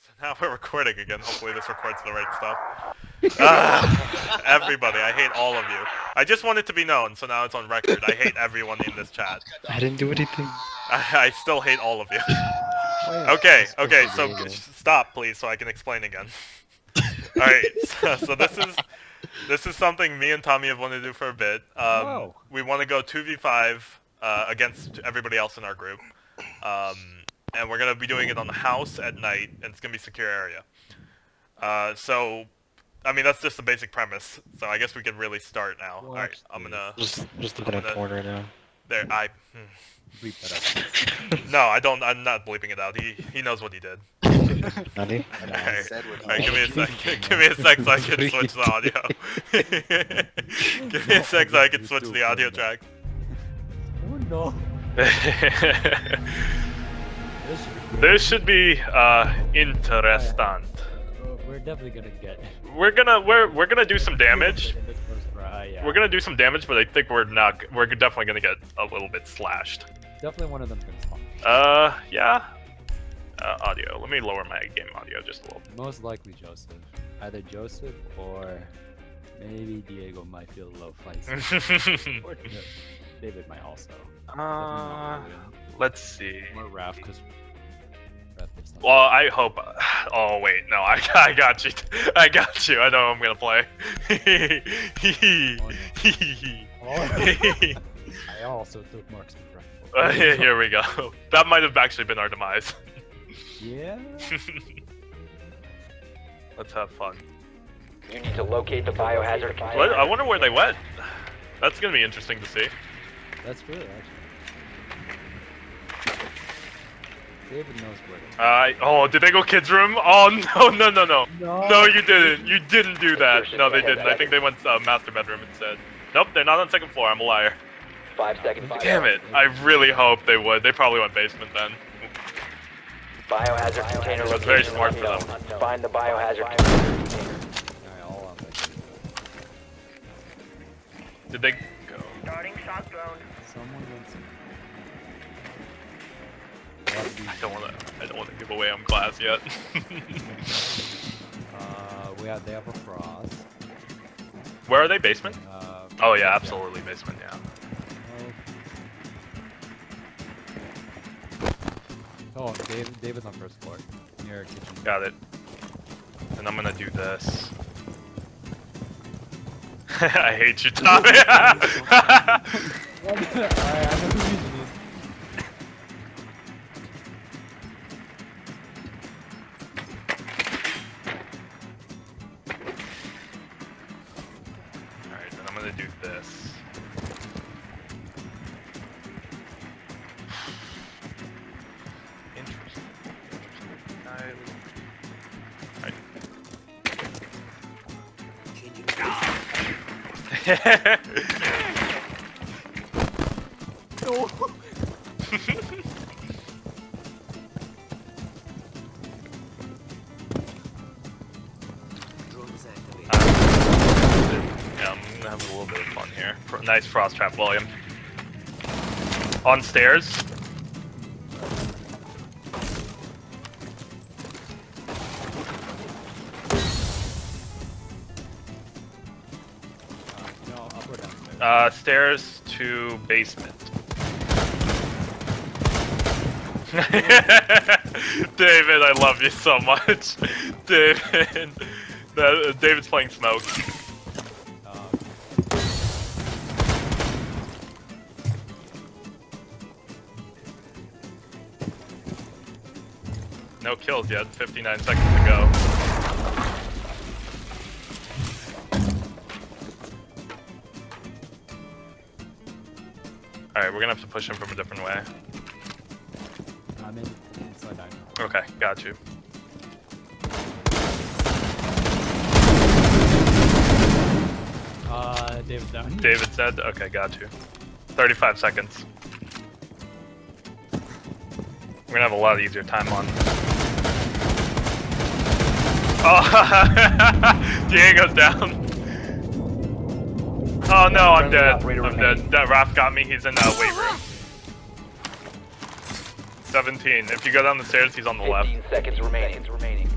so now we're recording again. Hopefully this records the right stuff. Ah, everybody, I hate all of you. I just want it to be known, so now it's on record. I hate everyone in this chat. I didn't do anything. I, I still hate all of you. Okay, okay, so stop, please, so I can explain again. Alright, so, so this is this is something me and Tommy have wanted to do for a bit. Um, we want to go 2v5 uh, against everybody else in our group. Um, and we're going to be doing it on the house at night, and it's going to be secure area. Uh, so, I mean, that's just the basic premise. So I guess we can really start now. Well, Alright, I'm gonna... Just, just looking at gonna- porn now. There, I... hmm. Bleep that up. No, I don't, I'm not bleeping it out. He, he knows what he did. Nani? Alright, said he alright, give me a sec. Give me a sec so I can switch the audio. give me a sec so I can switch the audio track. Oh no. This This should be uh interesting. Oh, we're definitely gonna get. We're gonna we're we're gonna do some damage. In this first round, yeah. We're gonna do some damage, but I think we're not. We're definitely gonna get a little bit slashed. Definitely one of them can spawn. Uh, yeah. Uh, audio. Let me lower my game audio just a little. Most likely Joseph. Either Joseph or maybe Diego might feel a little feisty. or David might also. uh, let's see. Or Raph, because Raph is. Well, I hope. Oh wait, no, I, I got you. I got you. I know I'm gonna play. I also took marks for Uh, Here we go. That might have actually been our demise. Yeah. Let's have fun. You need to locate the biohazard. What? I wonder where they went. That's gonna be interesting to see. That's true, actually. David knows where to Uh, oh, did they go kids room? Oh no, no, no, no. No. No, you didn't. You didn't do that. No, they didn't. I think they went uh, master bedroom instead. Nope, they're not on second floor. I'm a liar. Five seconds. Damn it. I really hope they would. They probably went basement then. Biohazard container That's very smart for them. Find the biohazard container. Alright, all on. Did they go? Starting shock drone. I don't want to. I don't want to give away I'm Glaz yet. Uh, we have they have a frost. Where are they? Basement? Uh, Oh yeah, absolutely basement. Yeah. Oh, David, David's on first floor near kitchen. Got it. And I'm gonna do this. I hate you, Tommy. Have a little bit of fun here. Nice frost trap, William. On stairs. Stairs to basement. David, I love you so much. David. That, uh, David's playing smoke. No kills yet. 59 seconds to go. Alright, we're gonna have to push him from a different way. I'm in inside. Okay, got you. Uh, David's down. David said, okay, got you. 35 seconds. We're gonna have a lot easier time on. Oh, Diego's down. Oh no, I'm dead. I'm dead. That Raph got me. He's in that weight room. 17. If you go down the stairs, he's on the left. 15 seconds remaining. remaining.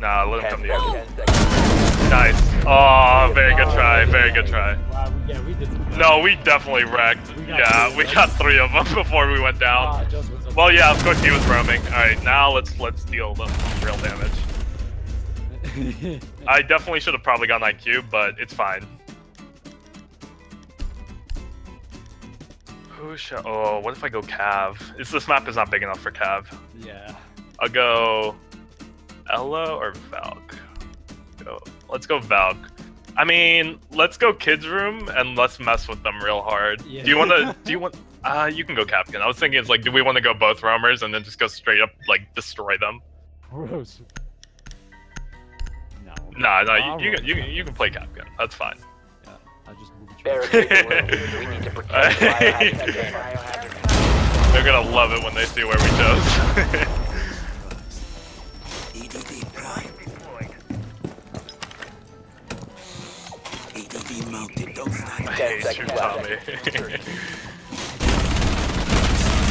Nah, let him come to you. Nice. Oh, very good try. Very good try. No, we definitely wrecked. Yeah, we got three of them before we went down. Well, yeah, of course he was roaming. All right, now let's let's deal the real damage. I definitely should have probably gone IQ, but it's fine. Who should? Oh, what if I go Cav? Is this map is not big enough for Cav? yeah. I'll go Ella or Valk. Go. Let's go Valk. I mean, let's go kids room and let's mess with them real hard. Yeah. Do you want to? Do you want? Uh, you can go Captain. I was thinking it's like, do we want to go both roamers and then just go straight up like destroy them? Gross. No. Nah, no, I'll you, you, can, you, can- you can play Captain. That's fine. Yeah, I'll just move the room. We need to protect the biohazard container. Biohazard They're gonna love it when they see where we chose. EDD prime. EDD mounted. Don't stand. I 10 hate you, seconds Tommy. left.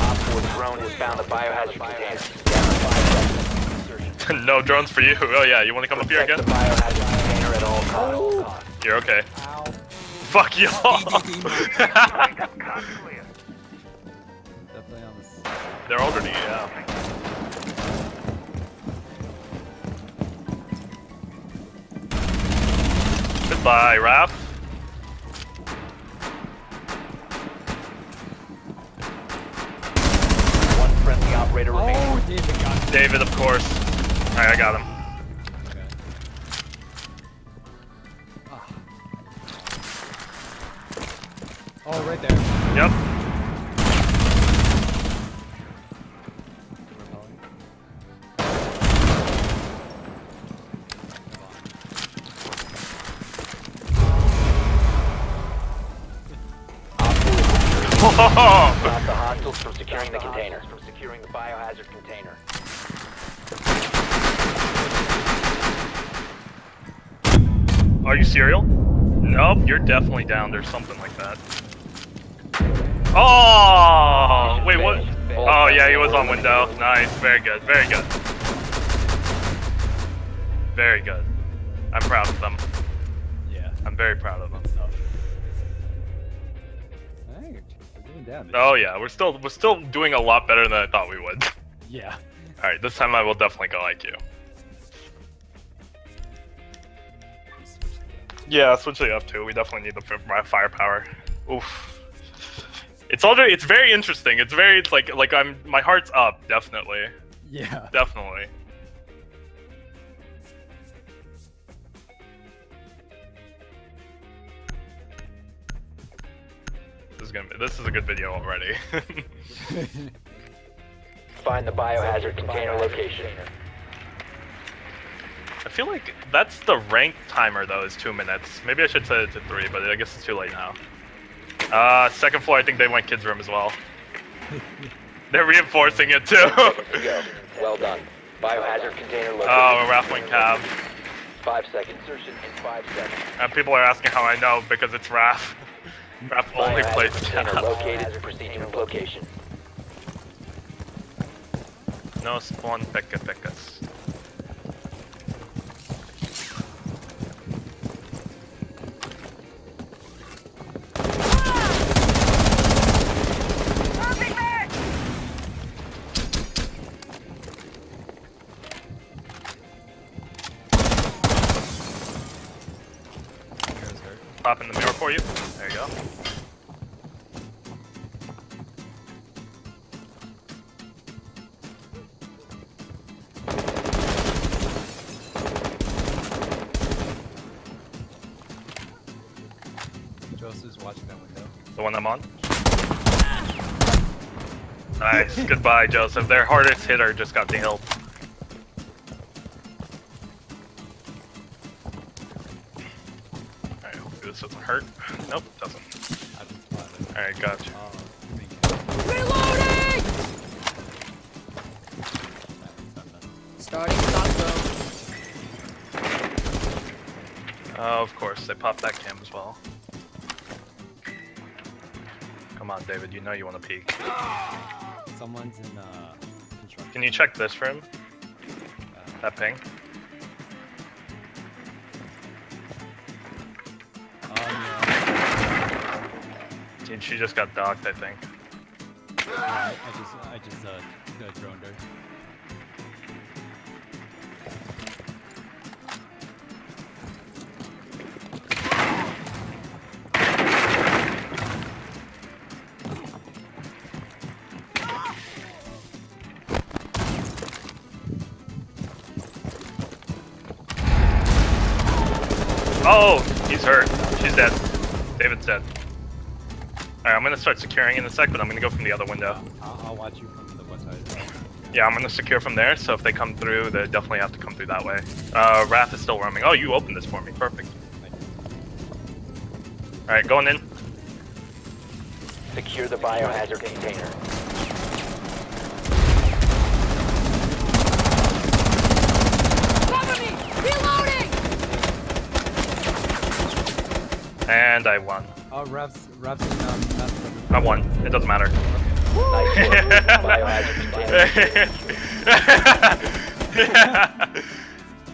Op 4 drone has found the biohazard container. Down to 5 seconds. Insertion. no drones for you. Oh yeah, you want to come up here again? the at all costs. You're okay. Ow. Fuck y'all. EDD mounted. Cost clear. Definitely on the s- They're already yeah. Goodbye, Raph. One friendly operator oh, remaining. Oh, David. David, of course. Alright, I got him. Oh, right there. Yep. Are you serial? Nope, you're definitely down. There's something like that. Oh! Wait, what? Oh, yeah, he was on window. Nice. Very good. Very good. Very good. I'm proud of them. Yeah. I'm very proud of them. Good stuff. Hey, we're doing damage. Oh yeah, we're still we're still doing a lot better than I thought we would. Yeah. All right, this time I will definitely go IQ. We Yeah, switch the up too. We definitely need the firepower. Oof. It's already it's very interesting. It's very it's like like I'm my heart's up definitely Yeah. definitely. This is gonna be this is a good video already. Find the biohazard container location. I feel like that's the rank timer though is two minutes. Maybe I should set it to three, but I guess it's too late now. Uh, second floor, I think they went kids room as well. They're reinforcing it too. Go. Well done. Biohazard container located. oh, we're raffling Cav. Five seconds. Insertion in five seconds. And people are asking how I know because it's Raph. Raph only plays container Cav. located. Proceed to location. No spawn pekka pekkas. Joseph's watching that window. The one I'm on. Nice. Goodbye, Joseph. Their hardest hitter just got nailed. Alright, hopefully this doesn't hurt. Nope, doesn't. I've spotted. Alright, gotcha. Oh, thank. Starting shock drone. Oh, of course, they popped that cam as well. Come on, David, you know you want to peek. Someone's in, uh, construction. Can you check this room? Uh, that ping? Um, she just got docked, I think. I, I just, I just, uh, droned her. Dead. Alright, I'm gonna start securing in a sec, but I'm gonna go from the other window. I'll, I'll watch you from the west side. Yeah, I'm gonna secure from there, so if they come through, they definitely have to come through that way. Uh, Raph is still roaming. Oh, you opened this for me. Perfect. Alright, going in. Secure the biohazard container. Cover me! Reloading! And I won. Oh, Revs, Revs in um, master. I won. It doesn't matter. Nice work. biohazard container.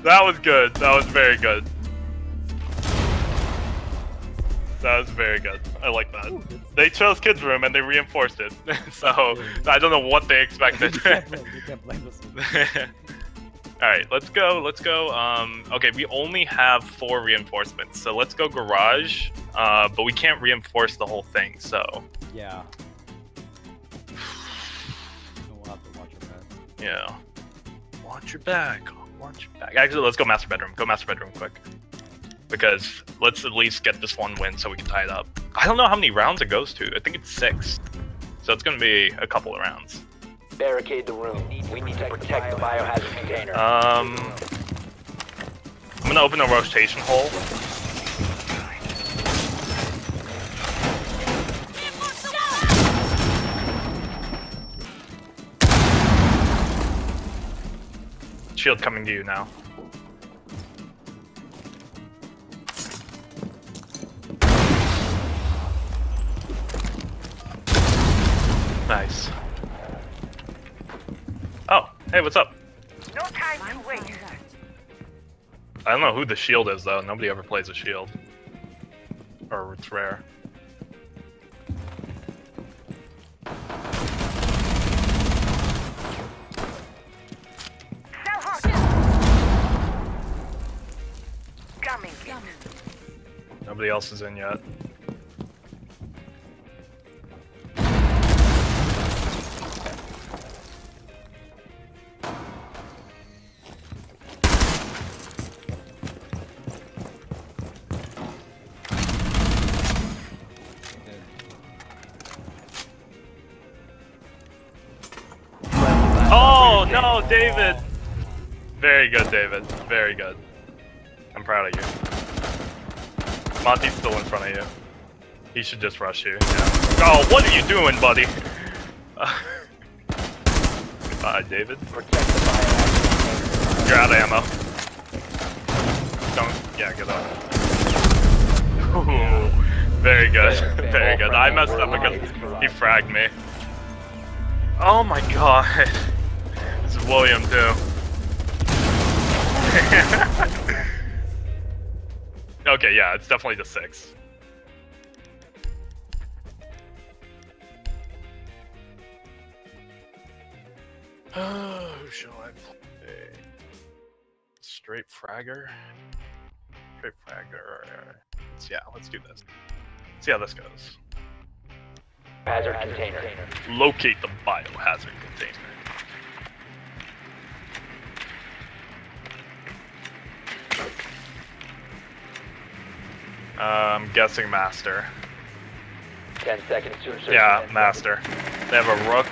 that was good. That was very good. That was very good. I like that. They chose kids room and they reinforced it. so I don't know what they expected. you, can't blame, you can't blame us. All right, let's go. Let's go. Um, okay, we only have four reinforcements, so let's go garage. Uh, but we can't reinforce the whole thing. So Yeah. We'll have to watch our back. yeah, watch your back. Watch your back. Actually, let's go master bedroom. Go master bedroom quick, because let's at least get this one win so we can tie it up. I don't know how many rounds it goes to. I think it's six, so it's gonna be a couple of rounds. Barricade the room. We need to protect the biohazard container. Um, I'm gonna open a rotation hole. Shield coming to you now. Know who the shield is though. Nobody ever plays a shield. Or it's rare. Nobody else is in yet. Very good, David. Very good. I'm proud of you. Monty's still in front of you. He should just rush you. Yeah. Oh, what are you doing, buddy? Goodbye, David. Protect the biohazard container. You're out of ammo. Don't. Yeah, get up. Ooh, very good. Very good. I messed up because he fragged me. Oh my god. This is William, too. okay, yeah, it's definitely the six. Who shall I play? Straight fragger? Straight fragger. Let's- Yeah, let's do this. See how this goes. Hazard container. Locate the biohazard container. Uh, I'm guessing master. Ten seconds to insertion. Yeah, master. They have a rook,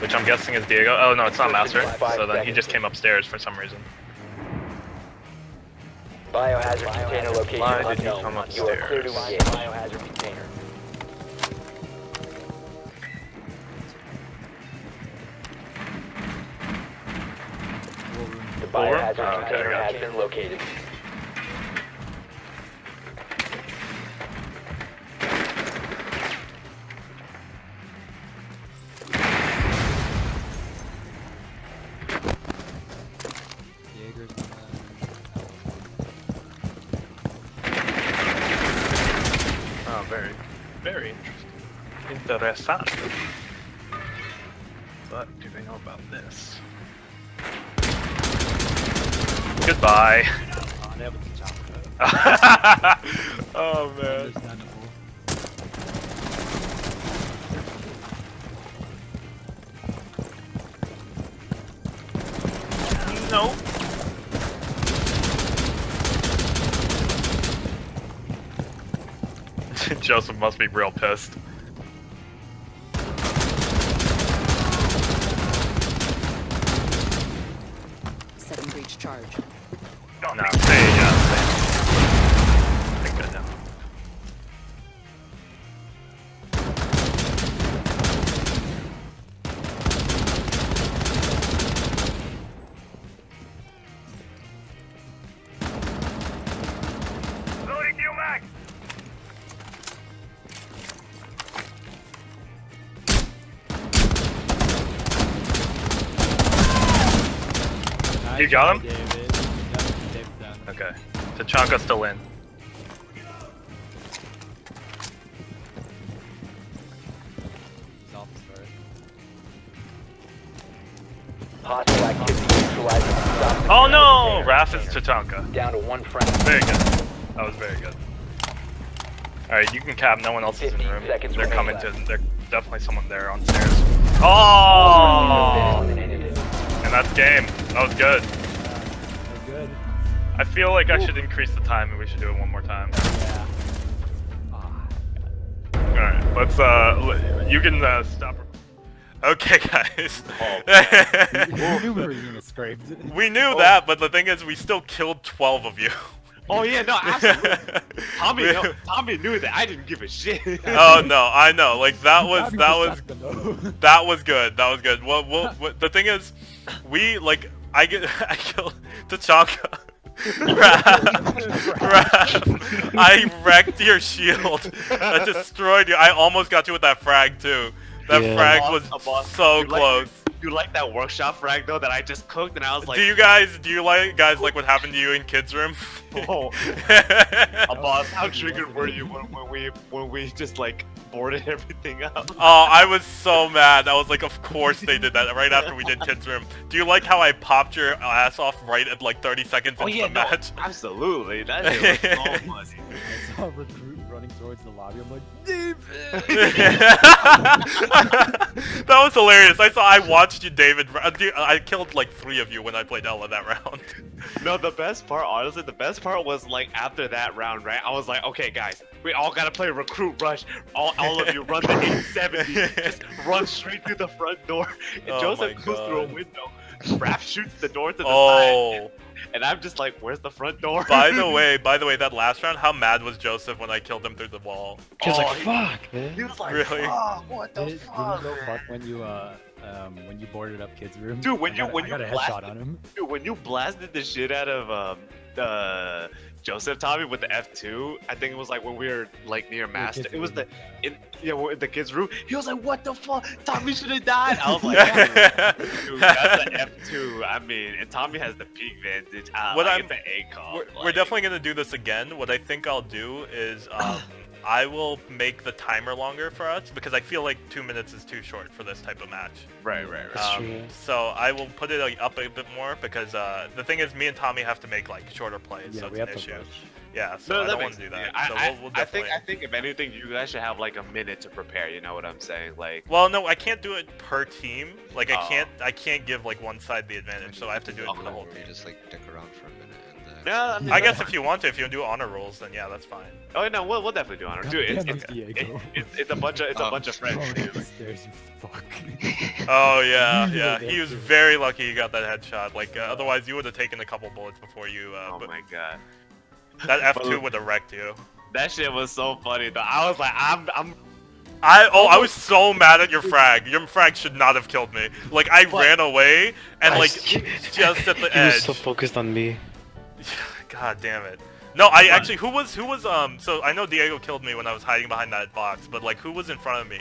which I'm guessing is Diego. Oh no, it's not master. So then he just came upstairs for some reason. Biohazard container location Why did you unknown. come You are clear to upstairs? engage. Biohazard container. The Full biohazard Oh, okay, container has been located. But do they know about this? Goodbye. Oh man. No. Joseph must be real pissed. You got him? David. Yep, David's. Okay. Tachanka's still in. He's off his first. Hostile activity neutralized. Oh no! container. Raph is Tachanka. Down to one friend. Very good. That was very good. Alright, you can cap. No one else is in the room. They're coming remaining to. There's definitely someone there on stairs. Oh! And that's game. That was good. Oh, good. I feel like I should increase the time and we should do it one more time. Yeah. Ah, Alright, let's, uh, you can, uh, stop. Okay, guys. we knew we were gonna scrape. we knew that, but the thing is, we still killed 12 of you. Oh yeah, no, absolutely. Tommy, no, Tommy knew that. I didn't give a shit. oh no, I know. Like that was Tommy that was just got the low. that was good. That was good. What what, what the thing is, we like I get I killed Tachanka. Raph, Raph, I wrecked your shield. I destroyed you. I almost got you with that frag too. That Yeah. frag Boss, was boss. so You like- close. you like that workshop frag though that I just cooked, and I was like, do you guys do you like guys like what happened to you in kids room? Oh, a boss, how triggered were you when, when we when we just like boarded everything up? Oh, I was so mad. I was like, of course they did that right after we did Kids Room. Do you like how I popped your ass off right at like 30 seconds Oh into yeah, the no, match? absolutely. That shit was so funny. I saw a recruit running towards the lobby. I'm like, David. that was hilarious. I saw. I watched you, David. uh, I killed like three of you when I played Ella that round. No, the best part, honestly, the best part was like after that round, right? I was like, okay, guys, we all gotta play recruit rush. All, all of you run the 870, just run straight through the front door. And Oh Joseph goes through a window. Raph shoots the door to the side, Oh, and I'm just like, where's the front door? by the way, by the way, that last round, how mad was Joseph when I killed him through the wall? He was Oh, like, he- fuck, he man. was like, Really? fuck, what the Did, it, did fuck? you go fuck when you uh um when you boarded up kids room? Dude, when I you- got, when I you got a blasted- headshot on him. Dude, when you blasted the shit out of um, uh, Joseph Tommy with the F2, I think it was like when we were like near master. It was the in yeah, we're in the kids' room. He was like, "What the fuck? Tommy should have died." I was like, "Dude, that's an F2." I mean, and Tommy has the peak vantage. Uh, What like, I'm- it's an A call. We're, we're definitely gonna do this again. What I think I'll do is um, I will make the timer longer for us because I feel like two minutes is too short for this type of match. right, right, right. Um, so I will put it like, up a bit more because uh, the thing is, me and Tommy have to make like shorter plays, Yeah, so it's we an have to issue. Yeah, so No, I that don't want makes to do that. I, so I, we'll, we'll I think I think if anything, you guys should have like a minute to prepare. You know what I'm saying? Like, Well, no, I can't do it per team. Like I Oh. can't, I can't give like one side the advantage, so I have to do it for the whole team. just like dick around for a minute and then. no, I, mean, I guess if you want to, if you do honor rolls, then yeah, that's fine. Oh no, we'll, we'll definitely do honor. Dude, it's, Goddamn it's, it, it- it's, it's a bunch of it's a Oh. bunch of Oh, friends. down stairs, fuck. Oh yeah, yeah. He was very lucky he got that headshot. Like uh, otherwise, you would have taken a couple bullets before you. Uh, Oh but my god. That F2 would have wrecked you. That shit was so funny though. I was like, I'm, I'm. I oh I was so mad at your frag. Your frag should not have killed me. Like I But- ran away and I like just at the He was edge. so focused on me. God damn it. No, I actually who was who was um so I know Diego killed me when I was hiding behind that box, but like who was in front of me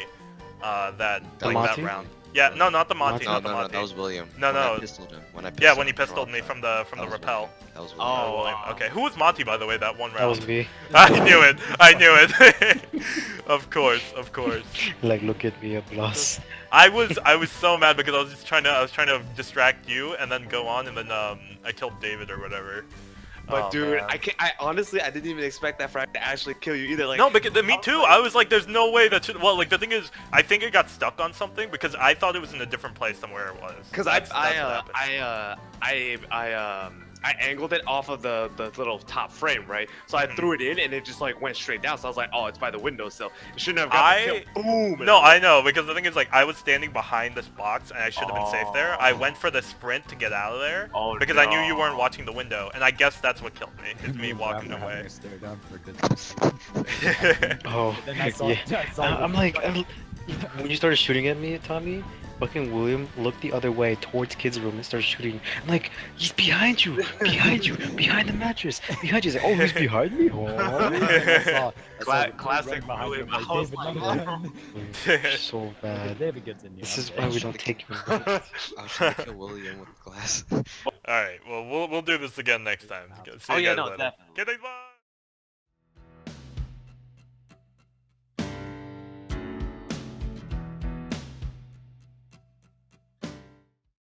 uh that like that round? Yeah, no, not the Monty, Monty? No, not no, the no, Monty. that was William. No, when no. I pistoled him. When I Yeah, when he him pistoled me from the from that the was rappel. William. That was William. Oh, Oh, William. wow. Okay, who was Monty by the way? That one That was round. me. I knew it. I knew it. of course, of course. Like, look at me, a plus. I was I was so mad because I was just trying to I was trying to distract you and then go on and then um I killed David or whatever. But Oh, dude, man. I can I honestly I didn't even expect that frag to actually kill you either. Like no, because me too. I was like, "There's no way that should." Well, like the thing is, I think it got stuck on something because I thought it was in a different place than where it was. Because I I uh. I uh, I I um I angled it off of the the little top frame, right? So I Mhm. threw it in and it just like went straight down. So I was like, oh, it's by the windowsill. It shouldn't have got I- Boom. No, I I know because the thing is, like, I was standing behind this box and I should have been safe there. I Oh. went for the sprint to get out of there Oh, because I knew you weren't watching the window, and I guess that's what killed me. Is me walking Rafa having away. stare down for Oh, Then I saw, yeah. I saw I- the- I'm like, I'm, when you started shooting at me, Tommy, fucking William looked the other way towards kids' room and started shooting. I'm like, he's behind you, behind you, behind the mattress, behind you. He's like, oh, he's behind me. Oh. I saw, I saw classic running behind William. like, I was David, like, let me run. so bad. David gets in here. This is why we don't take him. I was trying to kill William with Glaz. All right, well, we'll we'll do this again next time. See Oh, yeah, no, later. definitely. Okay, thanks, bye.